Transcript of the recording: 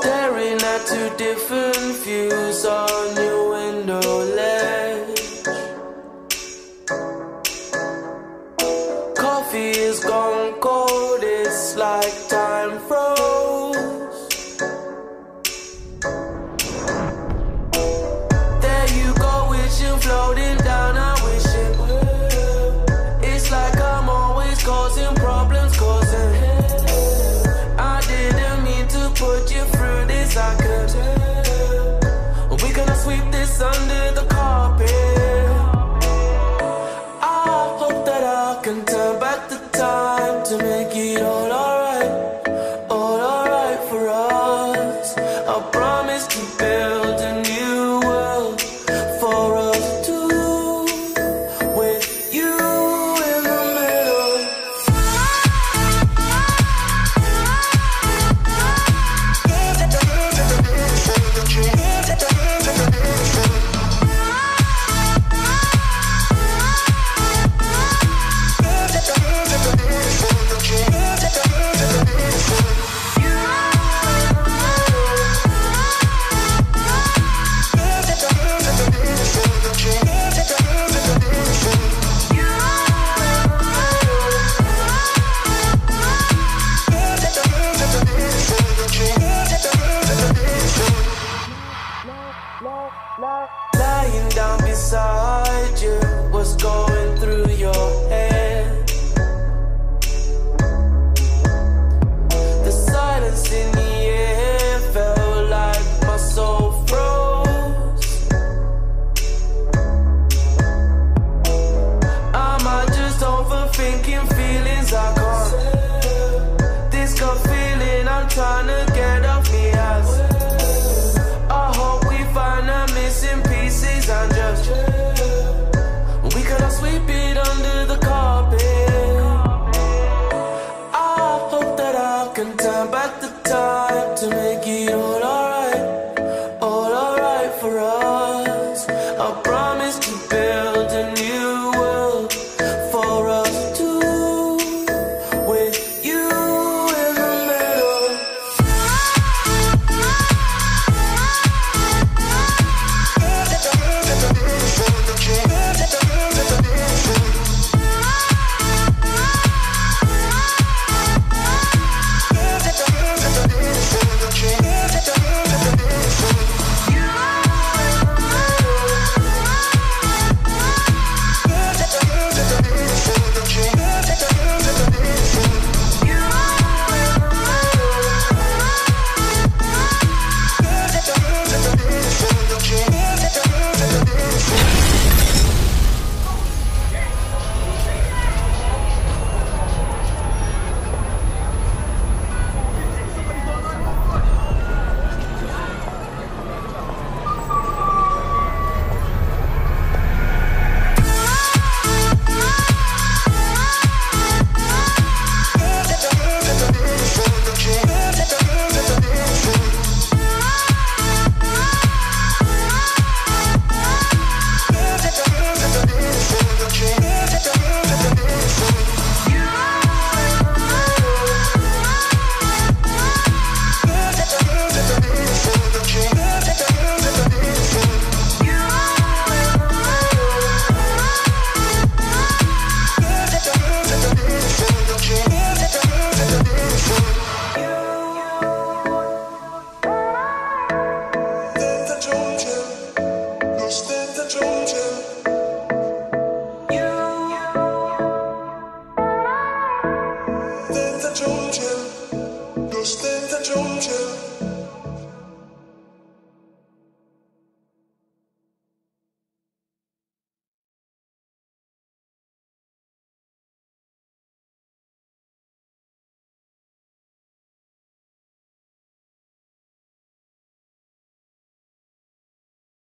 Staring at two different views on your window ledge. Coffee is gone. can turn back the time to make it all alright.